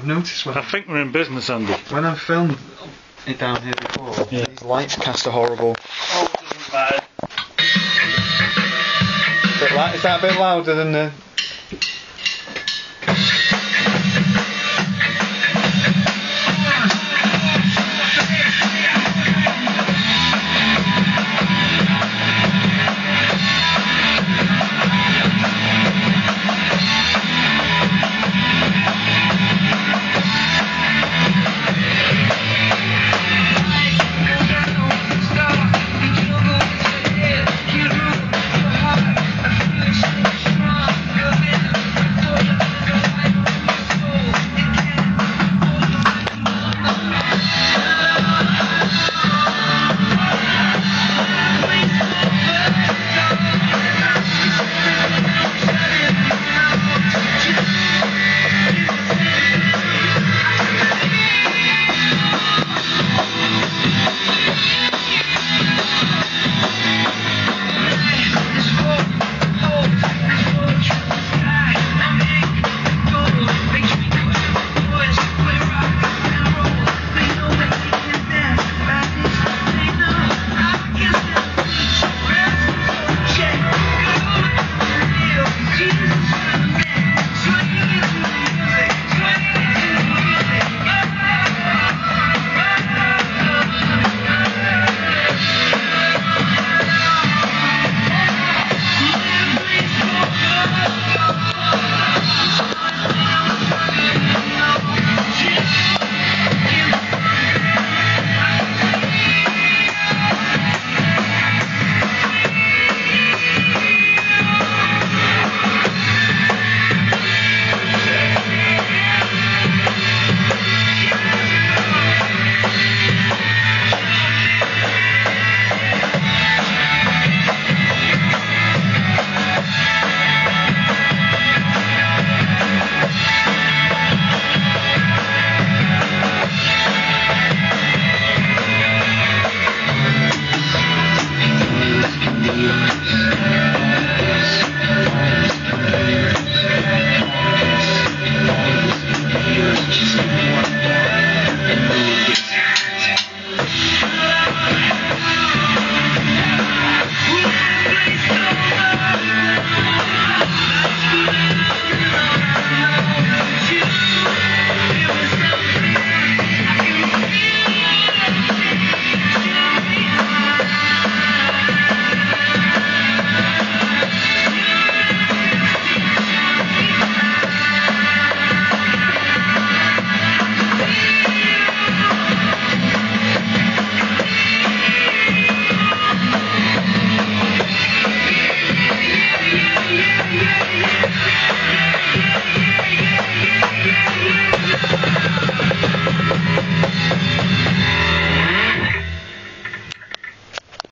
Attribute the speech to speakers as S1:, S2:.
S1: I've noticed when
S2: I think we're in business, Andy.
S1: when I've filmed it down here before,
S2: Yeah.
S1: these lights cast a horrible.
S2: Oh, doesn't matter.
S1: Is that a bit louder than the